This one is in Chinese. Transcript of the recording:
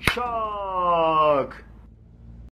上